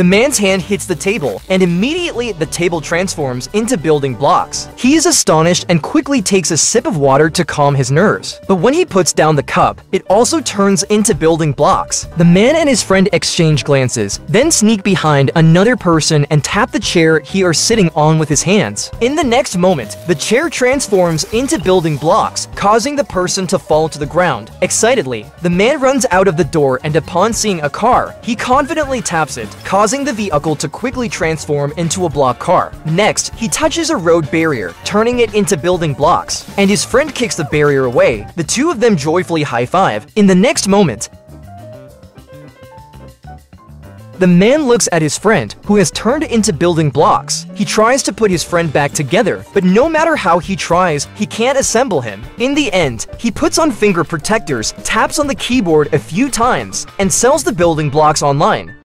the man's hand hits the table, and immediately the table transforms into building blocks. He is astonished and quickly takes a sip of water to calm his nerves. But when he puts down the cup, it also turns into building blocks. The man and his friend exchange glances, then sneak behind another person and tap the chair he are sitting on with his hands. In the next moment, the chair transforms into building blocks, causing the person to fall to the ground. Excitedly, the man runs out of the door and upon seeing a car, he confidently taps it, causing the vehicle to quickly transform into a block car. Next, he touches a road barrier, turning it into building blocks, and his friend kicks the barrier away. The two of them joyfully high-five. In the next moment, the man looks at his friend, who has turned into building blocks. He tries to put his friend back together, but no matter how he tries, he can't assemble him. In the end, he puts on finger protectors, taps on the keyboard a few times, and sells the building blocks online.